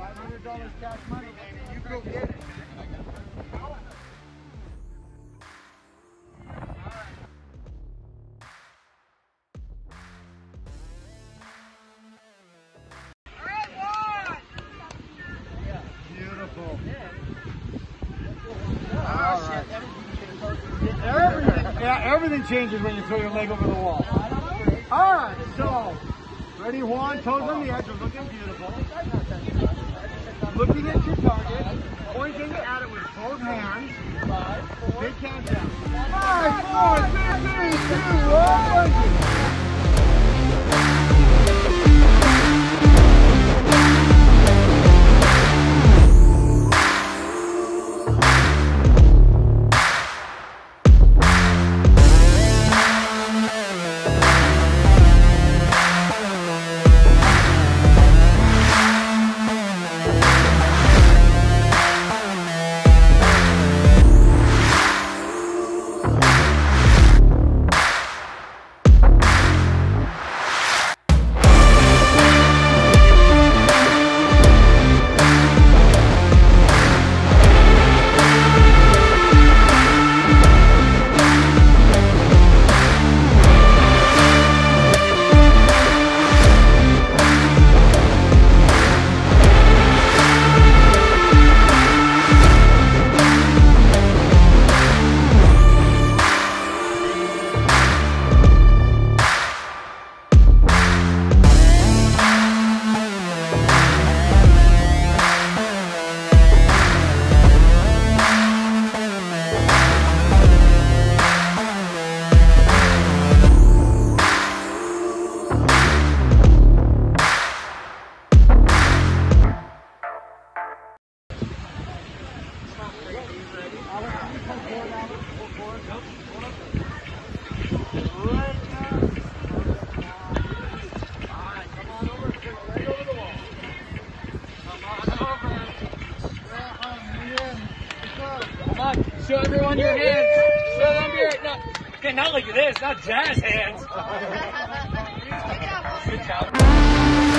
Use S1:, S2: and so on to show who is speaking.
S1: $500 cash money, baby. You go get it. Everything changes when you throw your leg over the wall. All right, so ready, Juan, toes on the edge, looking beautiful. Looking at your target, pointing at it with both hands. Big countdown. Five, four, three, two, one.
S2: Show everyone your hands. Show them your no, okay, not like this, not jazz hands. Good job.